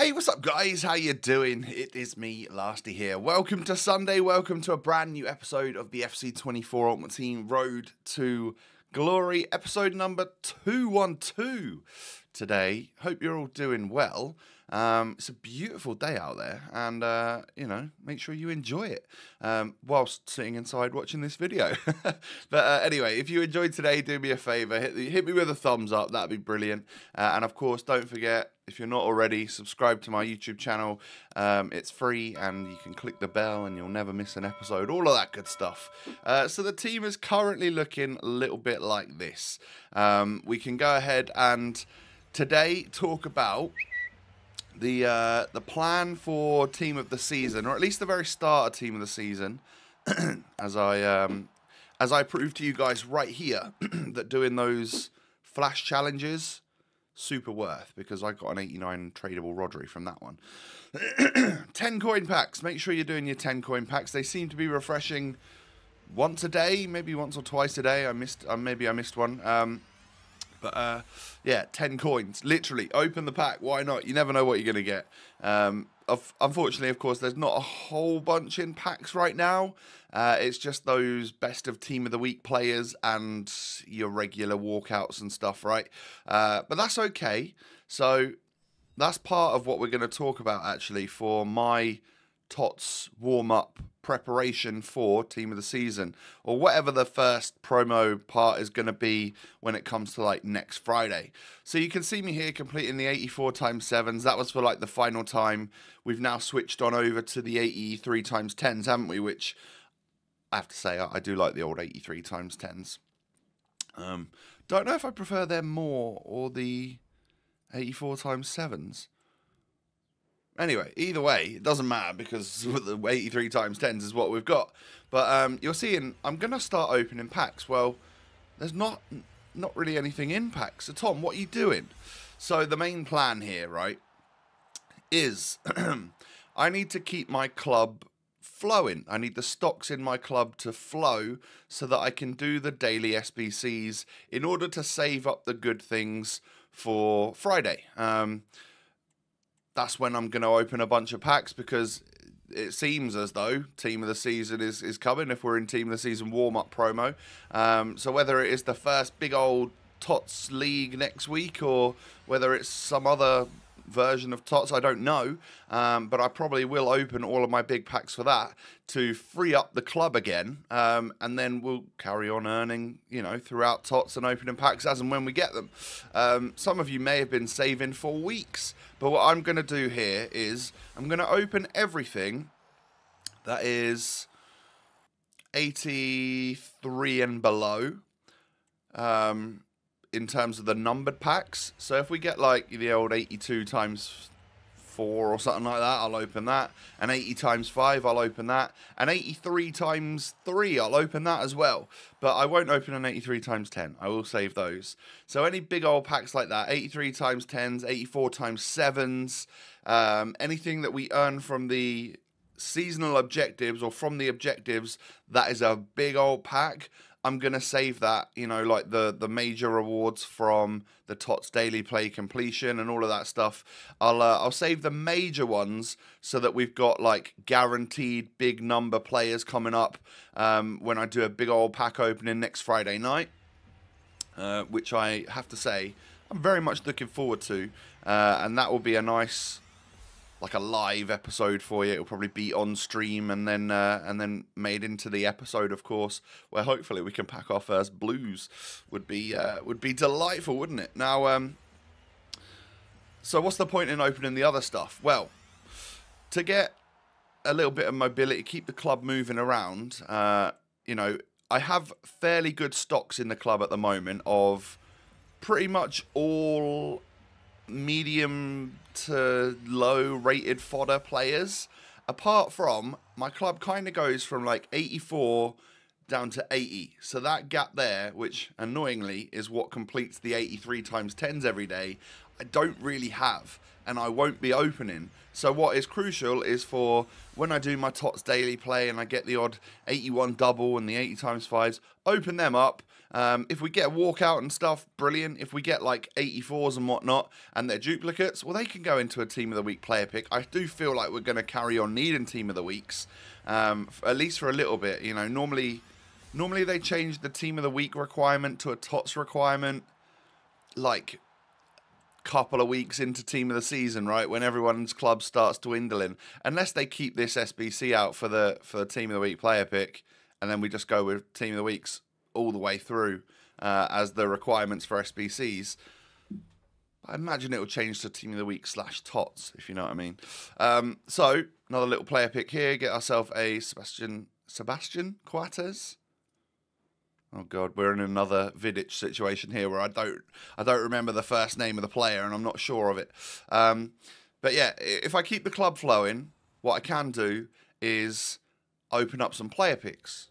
Hey, what's up, guys? How you doing? It is me, Lasty here. Welcome to Sunday. Welcome to a brand new episode of the FC24 Ultimate Team Road to Glory, episode number 212 today. Hope you're all doing well. Um, it's a beautiful day out there, and uh, you know, make sure you enjoy it um, whilst sitting inside watching this video. but uh, anyway, if you enjoyed today, do me a favor, hit, hit me with a thumbs up. That'd be brilliant. Uh, and of course, don't forget if you're not already, subscribe to my YouTube channel. Um, it's free, and you can click the bell, and you'll never miss an episode. All of that good stuff. Uh, so the team is currently looking a little bit like this. Um, we can go ahead and today talk about the uh, the plan for team of the season, or at least the very start of team of the season, as I um, as I proved to you guys right here that doing those flash challenges super worth because I got an 89 tradable Rodri from that one. 10 coin packs. Make sure you're doing your 10 coin packs. They seem to be refreshing once a day, maybe once or twice a day. I missed, uh, maybe I missed one. Um, but uh, yeah, 10 coins. Literally, open the pack. Why not? You never know what you're going to get. Um, unfortunately, of course, there's not a whole bunch in packs right now. Uh, it's just those best of team of the week players and your regular walkouts and stuff, right? Uh, but that's okay. So that's part of what we're going to talk about actually for my Tots warm up preparation for team of the season or whatever the first promo part is going to be when it comes to like next Friday. So you can see me here completing the 84 times 7s. That was for like the final time. We've now switched on over to the 83 times 10s, haven't we? Which I have to say, I do like the old 83 times 10s. Um, don't know if I prefer them more or the 84 times 7s. Anyway, either way, it doesn't matter because the 83 times 10s is what we've got. But um, you're seeing, I'm going to start opening packs. Well, there's not not really anything in packs. So, Tom, what are you doing? So, the main plan here, right, is I need to keep my club flowing. I need the stocks in my club to flow so that I can do the daily SBCs in order to save up the good things for Friday. Um, that's when I'm going to open a bunch of packs because it seems as though team of the season is, is coming if we're in team of the season warm up promo. Um, so whether it is the first big old Tots league next week or whether it's some other version of Tots. I don't know, um, but I probably will open all of my big packs for that to free up the club again, um, and then we'll carry on earning, you know, throughout Tots and opening packs as and when we get them. Um, some of you may have been saving for weeks, but what I'm going to do here is I'm going to open everything that is 83 and below. Um, in terms of the numbered packs. So if we get like the old 82 times 4 or something like that, I'll open that. And 80 times 5, I'll open that. And 83 times 3, I'll open that as well. But I won't open an 83 times 10. I will save those. So any big old packs like that, 83 times 10s, 84 times 7s, um, anything that we earn from the seasonal objectives or from the objectives, that is a big old pack. I'm gonna save that, you know, like the the major rewards from the Tots daily play completion and all of that stuff. I'll uh, I'll save the major ones so that we've got like guaranteed big number players coming up um, when I do a big old pack opening next Friday night, uh, which I have to say I'm very much looking forward to, uh, and that will be a nice like a live episode for you. It'll probably be on stream and then uh, and then made into the episode, of course, where hopefully we can pack our first blues. Would be uh, would be delightful, wouldn't it? Now, um, so what's the point in opening the other stuff? Well, to get a little bit of mobility, keep the club moving around. Uh, you know, I have fairly good stocks in the club at the moment of pretty much all medium to low rated fodder players. Apart from my club kind of goes from like 84 down to 80. So that gap there, which annoyingly is what completes the 83 times 10s every day, I don't really have, and I won't be opening. So what is crucial is for when I do my TOTS daily play and I get the odd 81 double and the 80 times fives, open them up. Um, if we get a walkout and stuff, brilliant. If we get like 84s and whatnot and they're duplicates, well, they can go into a Team of the Week player pick. I do feel like we're going to carry on needing Team of the Weeks, um, at least for a little bit. You know, normally, normally they change the Team of the Week requirement to a TOTS requirement, like couple of weeks into team of the season, right? When everyone's club starts dwindling, unless they keep this SBC out for the for the team of the week player pick, and then we just go with team of the weeks all the way through uh, as the requirements for SBCs. I imagine it will change to team of the week slash tots, if you know what I mean. Um, so another little player pick here. Get ourselves a Sebastian Sebastian Coates. Oh god, we're in another Vidic situation here where I don't I don't remember the first name of the player and I'm not sure of it. Um, but yeah, if I keep the club flowing, what I can do is open up some player picks.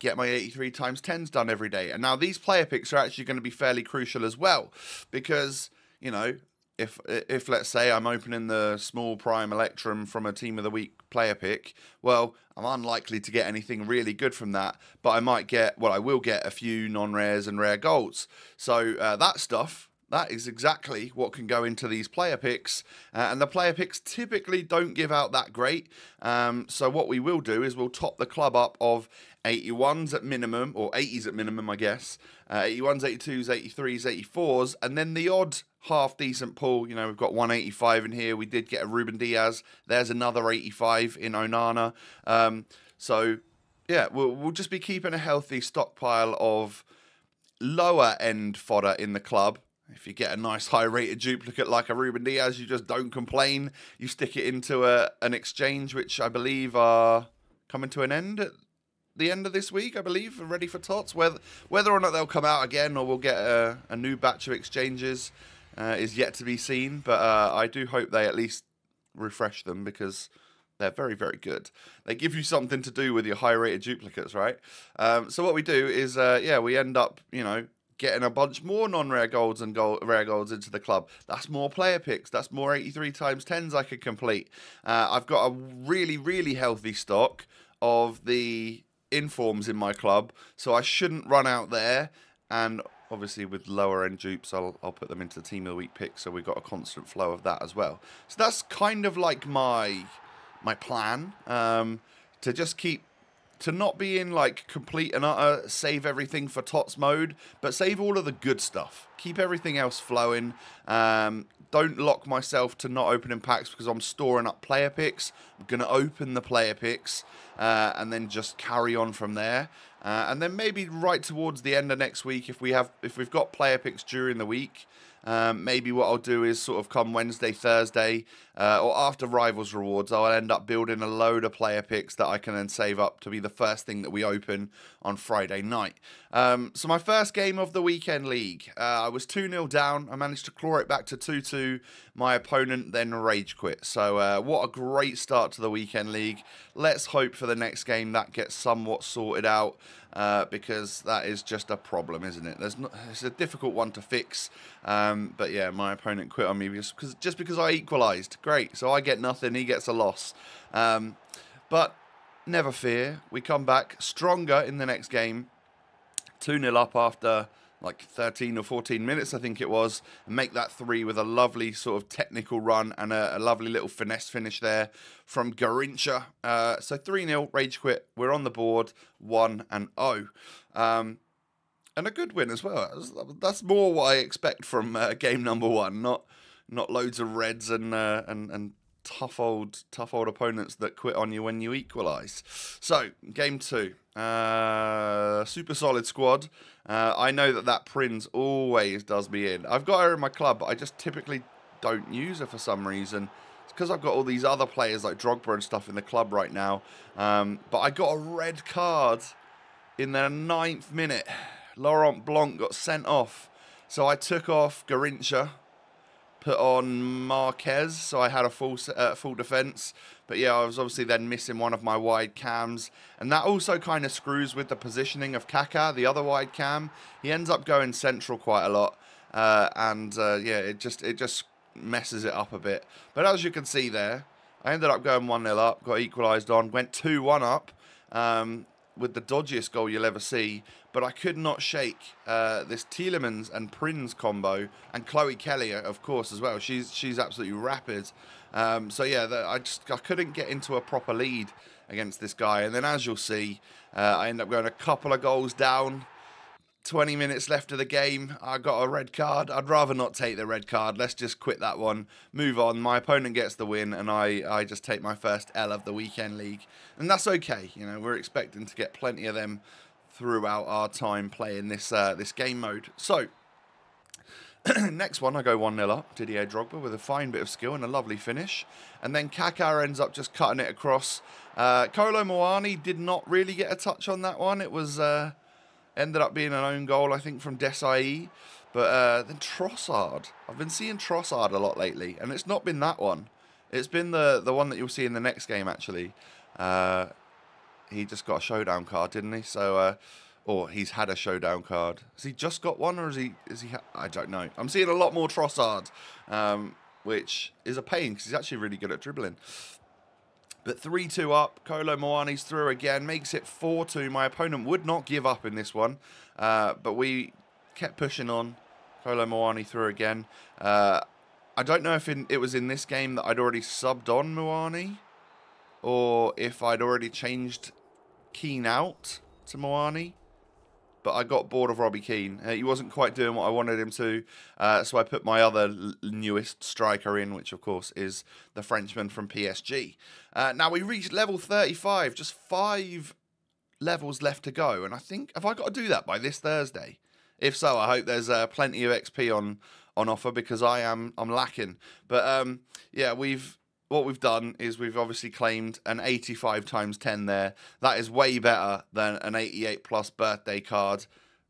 Get my 83 times 10s done every day. And now these player picks are actually going to be fairly crucial as well because, you know, if if let's say I'm opening the small prime electrum from a team of the week player pick, well, I'm unlikely to get anything really good from that, but I might get well, I will get a few non-rares and rare golds. So uh, that stuff. That is exactly what can go into these player picks, uh, and the player picks typically don't give out that great. Um, so what we will do is we'll top the club up of 81s at minimum, or 80s at minimum, I guess. Uh, 81s, 82s, 83s, 84s, and then the odd half decent pull. You know, we've got 185 in here. We did get a Ruben Dias. There's another 85 in Onana. Um, so, yeah, we'll, we'll just be keeping a healthy stockpile of lower end fodder in the club. If you get a nice high rated duplicate like a Ruben Dias, you just don't complain. You stick it into a, an exchange, which I believe are coming to an end at the end of this week, I believe, ready for tots. Whether whether or not they'll come out again or we'll get a, a new batch of exchanges uh, is yet to be seen. But uh, I do hope they at least refresh them because they're very, very good. They give you something to do with your high rated duplicates, right? Um, so what we do is, uh, yeah, we end up, you know, getting a bunch more non-rare golds and gold, rare golds into the club. That's more player picks. That's more 83 times 10s I could complete. Uh, I've got a really, really healthy stock of the informs in my club, so I shouldn't run out there. And obviously, with lower end dupes, I'll, I'll put them into the team of the week pick, so we've got a constant flow of that as well. So that's kind of like my my plan um, to just keep to not be in like complete and utter save everything for tots mode, but save all of the good stuff. Keep everything else flowing. Um, don't lock myself to not opening packs because I'm storing up player picks. I'm going to open the player picks uh, and then just carry on from there. Uh, and then maybe right towards the end of next week, if we have if we've got player picks during the week, um, maybe what I'll do is sort of come Wednesday, Thursday, uh, or after Rivals Rewards, I'll end up building a load of player picks that I can then save up to be the first thing that we open on Friday night. Um, so my first game of the weekend league, uh, I was 2 0 down. I managed to claw it back to 2 2. My opponent then rage quit. So uh, what a great start to the weekend league. Let's hope for the next game that gets somewhat sorted out uh, because that is just a problem, isn't it? There's not, it's a difficult one to fix. Um, but yeah, my opponent quit on me just because just because I equalised. Great, so I get nothing, he gets a loss. Um, but never fear, we come back stronger in the next game. 2 0 up after like 13 or 14 minutes, I think it was, make that three with a lovely sort of technical run and a, a lovely little finesse finish there from Garrincha. Uh, so 3 0, Rage Quit. We're on the board, 1 and 0. Um, and a good win as well. That's more what I expect from uh, game number one, not not loads of reds and uh, and and tough old tough old opponents that quit on you when you equalise. So game two, uh, super solid squad. Uh, I know that that Prince always does me in. I've got her in my club, but I just typically don't use her for some reason. It's because I've got all these other players like Drogba and stuff in the club right now. Um, but I got a red card in the ninth minute. Laurent Blanc got sent off. So I took off Garrincha put on Marquez, so I had a full uh, full defense. But yeah, I was obviously then missing one of my wide cams, and that also kind of screws with the positioning of Kaká, the other wide cam. He ends up going central quite a lot. uh, and uh, yeah, it just it just messes it up a bit. But as you can see there, I ended up going 1 0 up, got equalised on, went 2 1 up um, with the dodgiest goal you'll ever see. But I could not shake uh, this Tielemans and Prince combo, and Chloe Kelly, of course, as well. She's she's absolutely rapid. Um, so yeah, the, I just I couldn't get into a proper lead against this guy, and then as you'll see, uh, I end up going a couple of goals down. 20 minutes left of the game. I got a red card. I'd rather not take the red card. Let's just quit that one. Move on. My opponent gets the win, and I, I just take my first L of the weekend league. And that's okay. You know, we're expecting to get plenty of them throughout our time playing this uh, this game mode. So, next one, I go 1 0 up. Didier Drogba with a fine bit of skill and a lovely finish. And then Kaká ends up just cutting it across. Uh, Kolo Muani did not really get a touch on that one. It was. Uh, Ended up being an own goal, I think, from Desai. But uh, then Trossard. I've been seeing Trossard a lot lately, and it's not been that one. It's been the, the one that you'll see in the next game, actually. Uh, he just got a showdown card, didn't he? So, uh, or he's had a showdown card. Has he just got one, or is he? Is he? I don't know. I'm seeing a lot more Trossard, um, which is a pain because he's actually really good at dribbling. But 3-2 up, Kolo Muani's through again, makes it 4-2. My opponent would not give up in this one, uh, but we kept pushing on. Kolo Muani through again. Uh, I don't know if in, it was in this game that I'd already subbed on Muani, or if I'd already changed Keane out to Muani but I got bored of Robbie Keane. Uh, he wasn't quite doing what I wanted him to, uh, so I put my other newest striker in, which of course is the Frenchman from PSG. Uh, now we reached level 35, just five levels left to go, and I think have I got to do that by this Thursday? If so, I hope there's uh, plenty of XP on on offer because I am I'm lacking. But um, yeah, we've what we've done is we've obviously claimed an 85 times 10 there. That is way better than an 88 plus birthday card,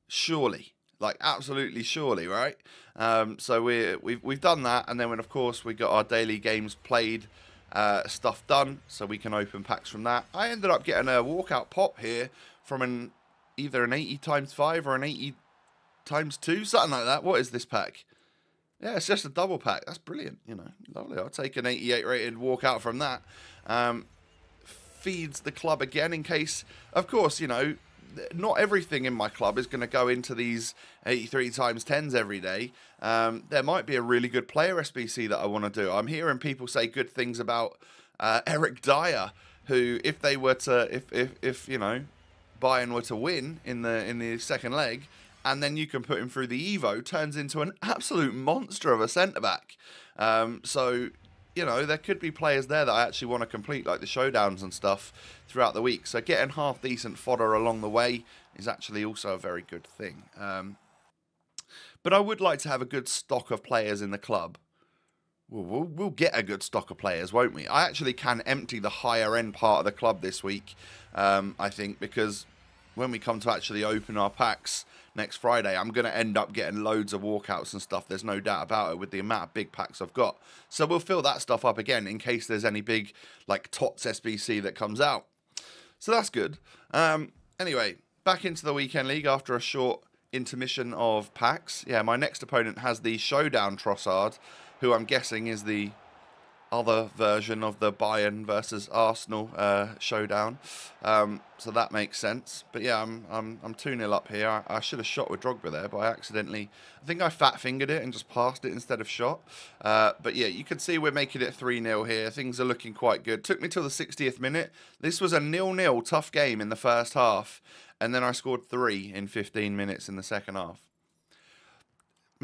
surely. Like absolutely surely, right? Um, so we we've we've done that, and then when of course we got our daily games played uh, stuff done, so we can open packs from that. I ended up getting a walkout pop here from an either an 80 times five or an 80 times two, something like that. What is this pack? Yeah, it's just a double pack. That's brilliant. You know, lovely. I'll take an 88 rated walkout from that. Um, feeds the club again in case, of course, you know, not everything in my club is going to go into these 83 times 10s every day. Um, there might be a really good player SBC that I want to do. I'm hearing people say good things about uh, Eric Dier, who, if they were to, if, if, if you know, Bayern were to win in the in the second leg, and then you can put him through the Evo, turns into an absolute monster of a centre back. Um, so, you know, there could be players there that I actually want to complete, like the showdowns and stuff, throughout the week. So, getting half decent fodder along the way is actually also a very good thing. Um, but I would like to have a good stock of players in the club. We'll, we'll, we'll, get a good stock of players, won't we? I actually can empty the higher end part of the club this week, um, I think, because when we come to actually open our packs, next Friday, I'm going to end up getting loads of walkouts and stuff. There's no doubt about it with the amount of big packs I've got. So we'll fill that stuff up again in case there's any big, like, TOTS SBC that comes out. So that's good. Um, anyway, back into the weekend league after a short intermission of packs. Yeah, my next opponent has the Showdown Trossard, who I'm guessing is the other version of the Bayern versus Arsenal uh, showdown. Um, so that makes sense. But yeah, I'm I'm I'm two 0 up here. I, I, should have shot with Drogba there, but I accidentally. I think I fat fingered it and just passed it instead of shot. Uh, but yeah, you can see we're making it three 0 here. Things are looking quite good. Took me till the 60th minute. This was a nil nil tough game in the first half, and then I scored three in 15 minutes in the second half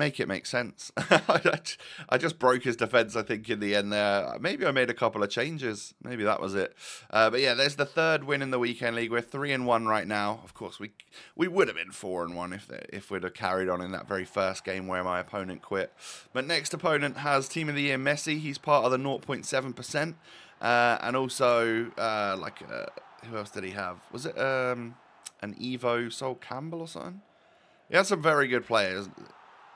make it make sense. I just broke his defense, I think, in the end there. Maybe I made a couple of changes. Maybe that was it. Uh, but yeah, there's the third win in the weekend league. We're three and one right now. Of course, we we would have been four and one if if we'd have carried on in that very first game where my opponent quit. But next opponent has Team of the Year Messi. He's part of the 0.7 percent, uh, and also uh, like uh, who else did he have? Was it um, an Evo Sol Campbell or something? He had some very good players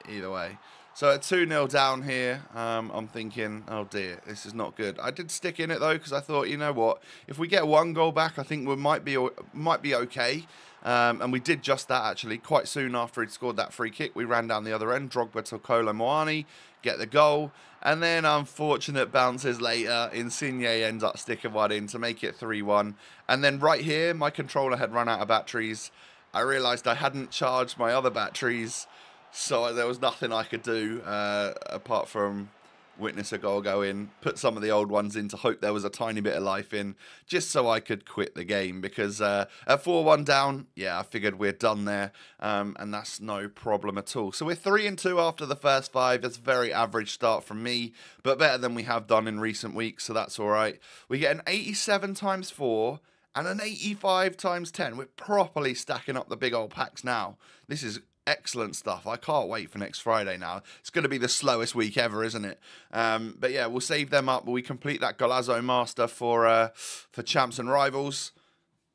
either way. So at 2 0 down here, um, I'm thinking, oh dear, this is not good. I did stick in it though because I thought, you know what, if we get one goal back, I think we might be might be okay. Um, and we did just that actually. Quite soon after he'd scored that free kick, we ran down the other end. Drogba to Kolo Muani, get the goal. And then unfortunate bounces later, Insigne ends up sticking one in to make it 3-1. And then right here, my controller had run out of batteries. I realised I hadn't charged my other batteries so there was nothing I could do uh, apart from witness a goal go in, put some of the old ones in to hope there was a tiny bit of life in, just so I could quit the game. Because uh, at 4 1 down, yeah, I figured we're done there, um, and that's no problem at all. So we're 3 and 2 after the first five. That's a very average start from me, but better than we have done in recent weeks, so that's all right. We get an 87 times 4 and an 85 times 10. We're properly stacking up the big old packs now. This is excellent stuff. I can't wait for next Friday now. It's going to be the slowest week ever, isn't it? Um, but yeah, we'll save them up. We complete that Golazo Master for uh, for champs and rivals.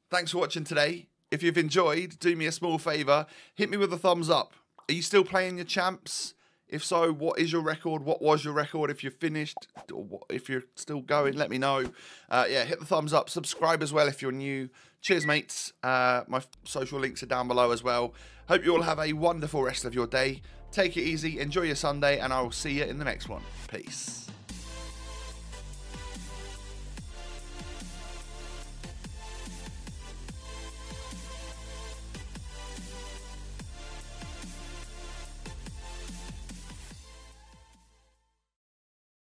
Thanks for watching today. If you've enjoyed, do me a small favour. Hit me with a thumbs up. Are you still playing your champs? If so, what is your record? What was your record? If you're finished, or if you're still going, let me know. Uh, yeah, hit the thumbs up. Subscribe as well if you're new. Cheers, mates. Uh, my social links are down below as well. Hope you all have a wonderful rest of your day. Take it easy, enjoy your Sunday, and I will see you in the next one. Peace.